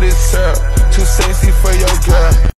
this out.